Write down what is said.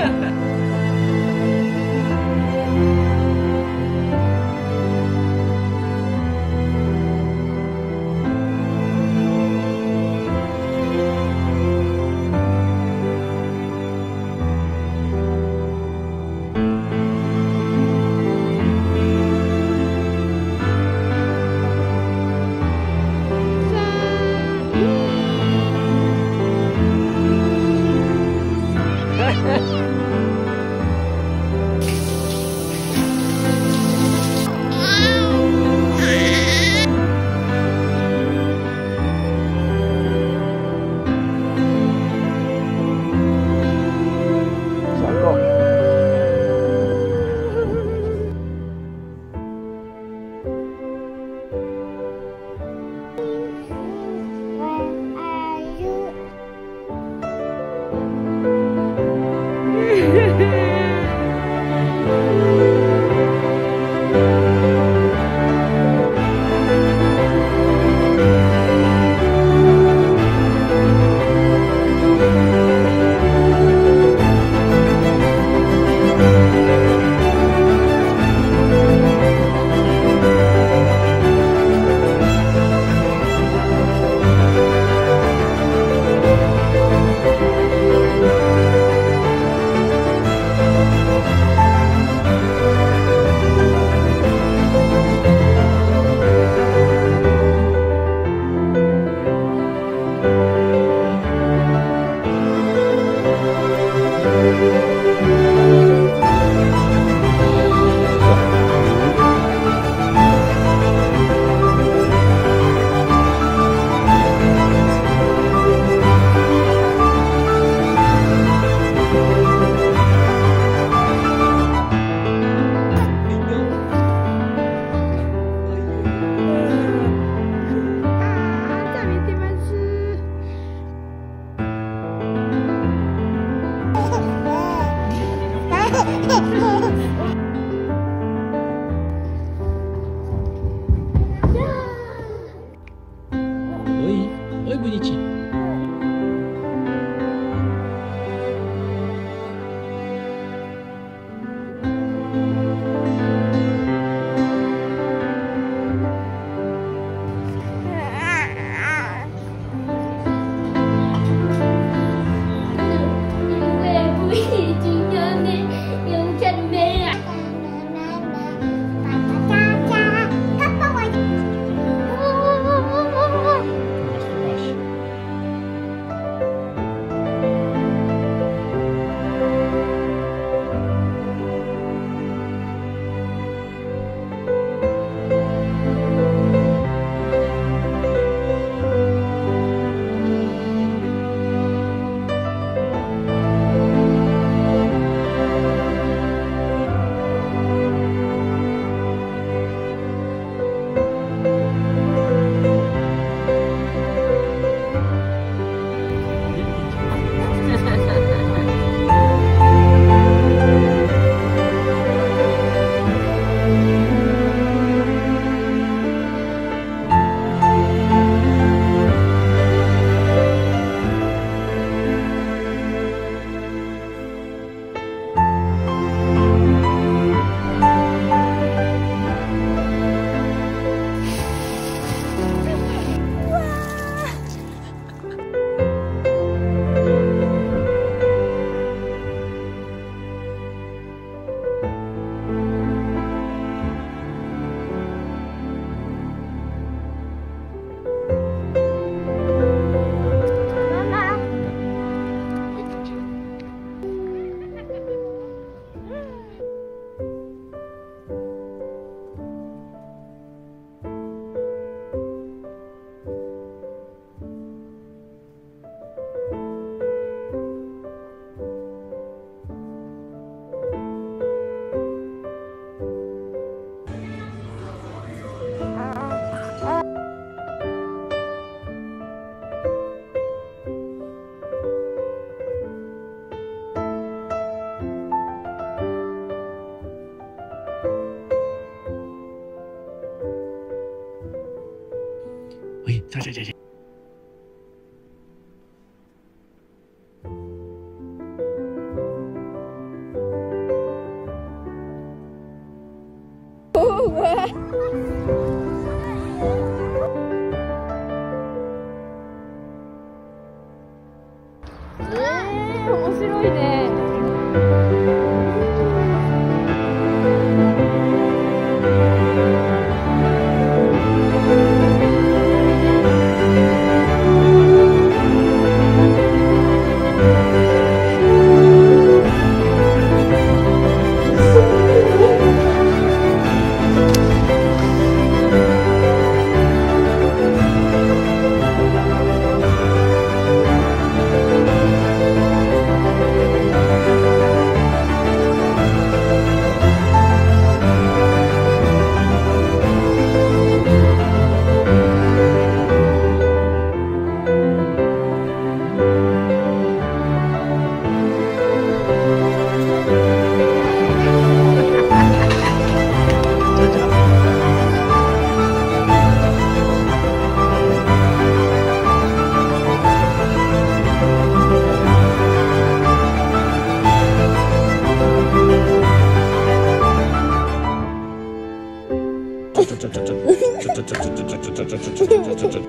呵 呵 え、面白いね。这这这这这这